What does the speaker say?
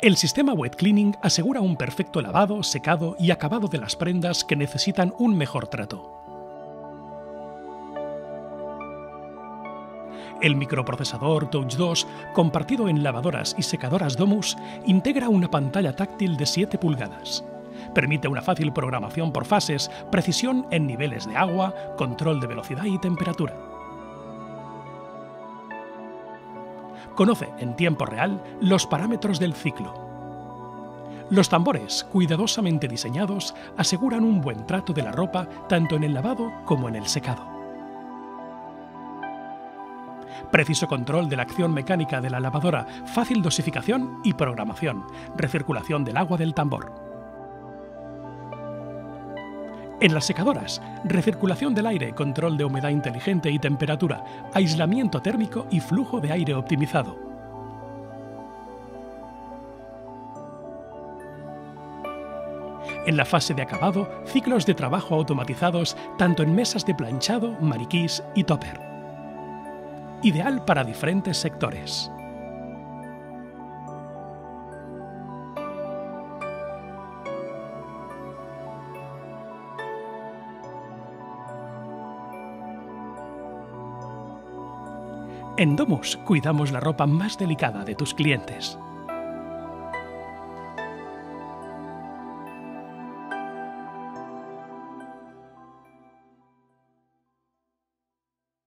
El sistema Wet Cleaning asegura un perfecto lavado, secado y acabado de las prendas que necesitan un mejor trato. El microprocesador Touch 2, compartido en lavadoras y secadoras Domus, integra una pantalla táctil de 7 pulgadas. Permite una fácil programación por fases, precisión en niveles de agua, control de velocidad y temperatura. Conoce en tiempo real los parámetros del ciclo. Los tambores, cuidadosamente diseñados, aseguran un buen trato de la ropa tanto en el lavado como en el secado preciso control de la acción mecánica de la lavadora, fácil dosificación y programación, recirculación del agua del tambor. En las secadoras, recirculación del aire, control de humedad inteligente y temperatura, aislamiento térmico y flujo de aire optimizado. En la fase de acabado, ciclos de trabajo automatizados tanto en mesas de planchado, mariquís y topper ideal para diferentes sectores. En Domus cuidamos la ropa más delicada de tus clientes.